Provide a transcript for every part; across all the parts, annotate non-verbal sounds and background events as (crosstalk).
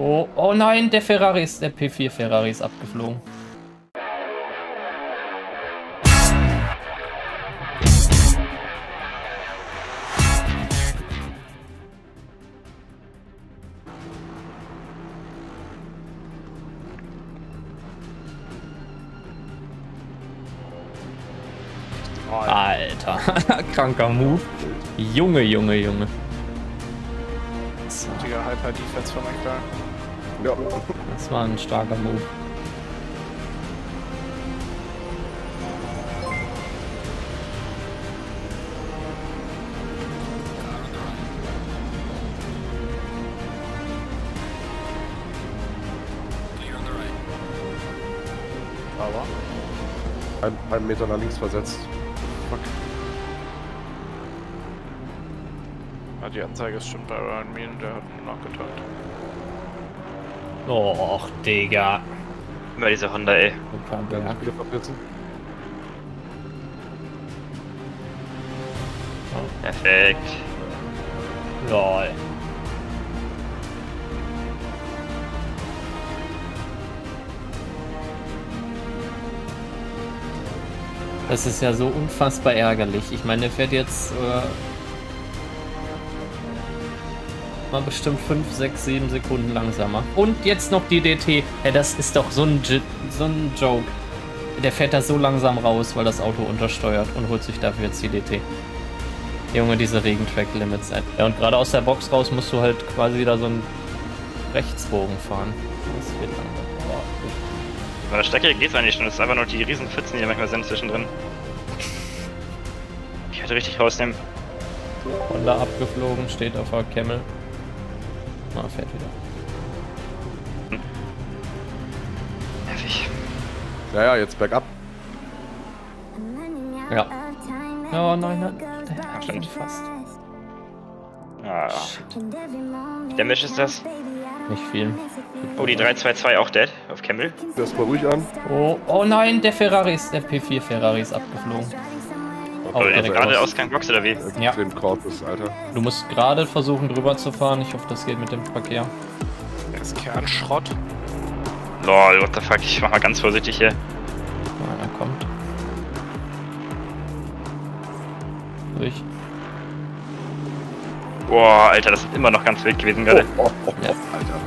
Oh, oh nein, der Ferrari ist, der P4 Ferrari ist abgeflogen. Alter, (laughs) kranker Move. Junge, Junge, Junge. So, Digga, Hyper Defense von McLaren. Ja. das war ein starker Move. Aber. Ein, einen Meter nach links versetzt. Fuck. Ja, die Anzeige ist schon bei Ryan Mean, der hat nur nachgeteilt. Och, Digga. Immer diese Honda, ey. Berg. Wieder verkürzen. Perfekt. Lol. Das ist ja so unfassbar ärgerlich. Ich meine, der fährt jetzt äh, mal bestimmt 5, 6, 7 Sekunden langsamer. Und jetzt noch die DT. Ja, das ist doch so ein, J so ein Joke. Der fährt da so langsam raus, weil das Auto untersteuert und holt sich dafür jetzt die DT. Junge, diese Regentrack-Limits. Ja, und gerade aus der Box raus musst du halt quasi wieder so einen Rechtsbogen fahren. Das wird dann. Boah, Bei der Strecke geht's eigentlich schon. Es ist einfach nur die riesen Pfützen, die hier manchmal sind zwischendrin. Ich hätte richtig rausnehmen. Honda abgeflogen, steht auf der Camel. Na, fährt wieder. Nervig. Ja, ja, jetzt bergab. Ja. Oh nein, nein. Ja, stimmt. Fast. Ah, Damage ist das. Nicht viel. Oh, die 322 auch dead auf Camel. Das mal ruhig an. Oh, oh nein, der Ferrari ist, der P4 Ferrari ist abgeflogen. Auch Oder direkt gerade raus. Ausgang Box oder wie? Ja. Den Korpus, Alter. Du musst gerade versuchen drüber zu fahren. Ich hoffe, das geht mit dem Verkehr. Der ist Kernschrott. Lol, what the fuck. Ich mach mal ganz vorsichtig hier. Ah, er kommt. Durch. Boah, Alter, das ist immer noch ganz wild gewesen gerade. Oh, oh, Ja. oh, Alter.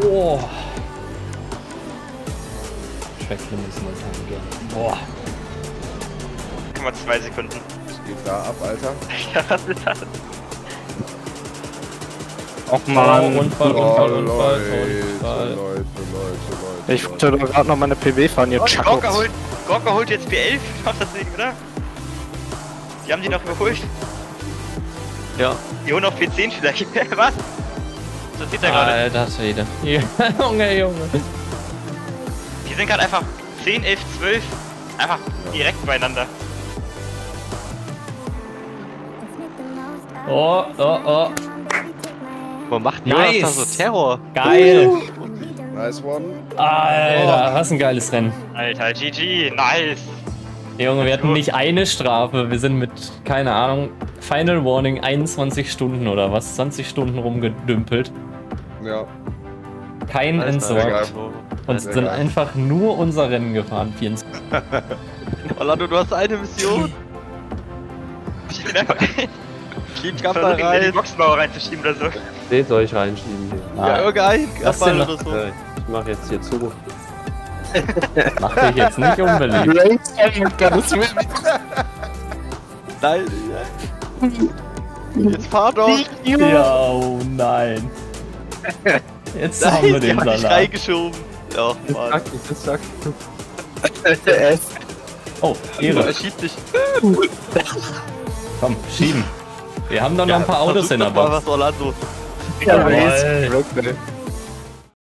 Boah. Track Limits muss angehen. Boah. 0,2 Sekunden. Was geht da ab, Alter? (laughs) Ja, was ist das? Och Unfall, Unfall, Oh, Unfall, Leute, Unfall, Leute, Unfall. Leute, Leute, Ich Leute. wollte doch gerade noch meine PB fahren, ihr Oh, Chuckles. Gorka holt, Gorka holt jetzt B11. Macht das nicht, oder? Die haben die noch überholt. Ja. Die holen auf P10 vielleicht. (laughs) was? Was passiert da gerade? Alter Schwede. (laughs) Junge, Junge. Die sind gerade einfach 10, 11, 12. Einfach direkt beieinander. Oh, oh, oh. Wo macht Nice. Jonas da so Terror? Geil. Nice one. Alter, was ein geiles Rennen. Alter, GG, nice. Junge, wir hatten nicht eine Strafe. Wir sind mit, keine Ahnung, Final Warning 21 Stunden oder was? 20 Stunden rumgedümpelt. Ja. Kein Alles geil. entsorgt. Und sind geil. einfach nur unser Rennen gefahren. 24. (laughs) Orlando, du hast eine Mission. Ich. (laughs) Keep Versuch Gaffer ihn in die rein. Boxenbauer reinzuschieben oder so. Den soll ich reinschieben hier. Ja, irgendein Was Gaffer denn oder so. Ja, ich mach jetzt hier zu. (laughs) Mach dich jetzt nicht unbeliebt. Nein. Jetzt fahr doch. Ja, oh nein. (laughs) Jetzt haben wir Nein, den Salat. reingeschoben. Ja, Das Mann. sagt nicht, das sagt (laughs) Oh, Ehre. Er schießt dich. Komm, schieben. Wir haben doch noch ein paar Autos in der doch mal Box. was, Orlando. Jawohl.